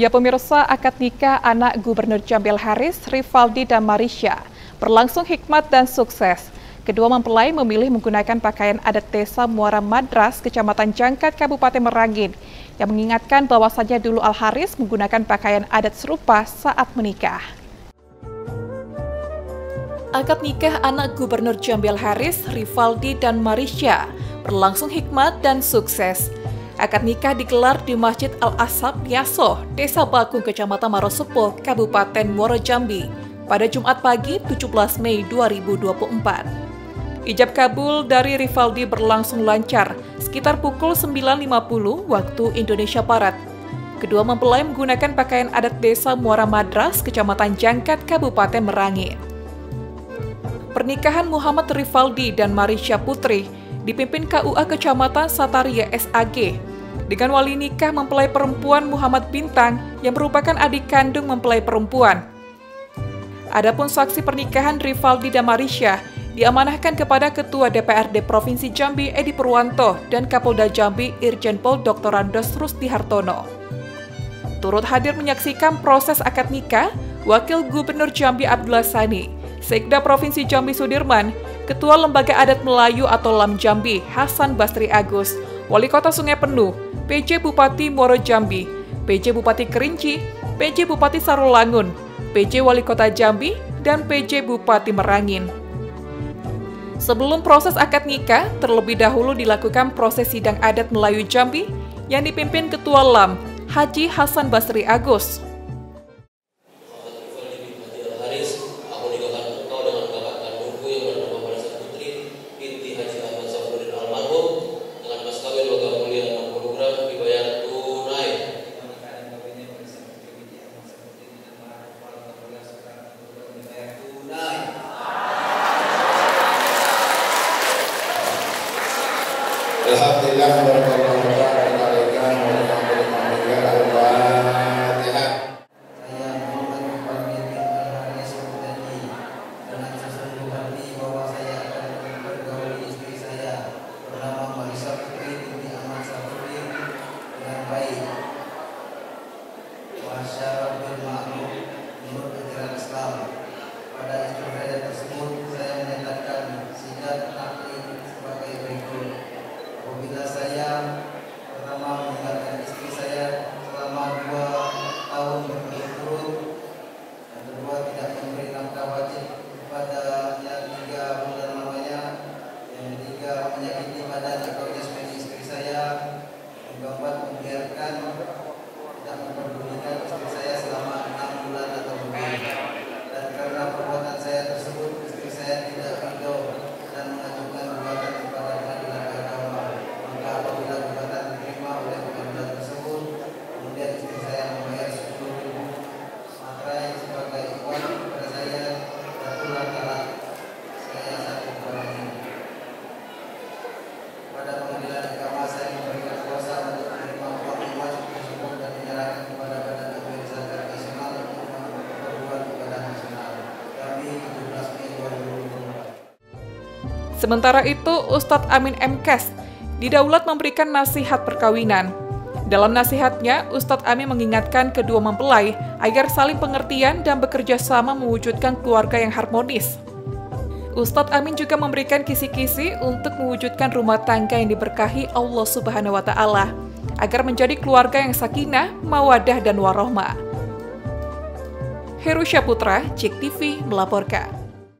Ya pemirsa, akad nikah anak Gubernur Jambil Haris, Rivaldi dan Marisha berlangsung hikmat dan sukses. Kedua mempelai memilih menggunakan pakaian adat desa Muara Madras, Kecamatan Jangkat, Kabupaten Merangin, yang mengingatkan bahwasannya dulu Al Haris menggunakan pakaian adat serupa saat menikah. Akad nikah anak Gubernur Jambil Haris, Rivaldi dan Marisha berlangsung hikmat dan sukses. Akad nikah digelar di Masjid Al-Asab Niaso, Desa Bakung, Kecamatan Marosepo, Kabupaten Muaro Jambi, pada Jumat pagi 17 Mei 2024. Ijab kabul dari Rivaldi berlangsung lancar sekitar pukul 9.50 waktu Indonesia Barat. Kedua mempelai menggunakan pakaian adat desa Muara Madras, Kecamatan Jangkat, Kabupaten Merangin. Pernikahan Muhammad Rivaldi dan Marisha Putri dipimpin KUA Kecamatan Sataria SAG dengan wali nikah mempelai perempuan Muhammad Bintang yang merupakan adik kandung mempelai perempuan. Adapun saksi pernikahan Rivaldi dan Marisha diamanahkan kepada Ketua DPRD Provinsi Jambi Edi Purwanto dan Kapolda Jambi Irjen Pol Dr. Andos Rusdi Hartono. Turut hadir menyaksikan proses akad nikah Wakil Gubernur Jambi Abdullah Sani, Sekda Provinsi Jambi Sudirman, Ketua Lembaga Adat Melayu atau LAM Jambi Hasan Bastri Agus, Wali Kota Sungai Penuh PJ Bupati Muaro Jambi, PJ Bupati Kerinci, PJ Bupati Sarolangun, PJ Wali Kota Jambi, dan PJ Bupati Merangin. Sebelum proses akad nikah, terlebih dahulu dilakukan proses sidang adat Melayu Jambi yang dipimpin Ketua LAM, Haji Hasan Basri Agus. de la Sementara itu, Ustadz Amin Mkes didaulat memberikan nasihat perkawinan. Dalam nasihatnya, Ustadz Amin mengingatkan kedua mempelai agar saling pengertian dan bekerja sama mewujudkan keluarga yang harmonis. Ustadz Amin juga memberikan kisi-kisi untuk mewujudkan rumah tangga yang diberkahi Allah Subhanahu wa Ta'ala agar menjadi keluarga yang sakinah, mawadah, dan warohmah. Heru Putra, Cik TV melaporkan.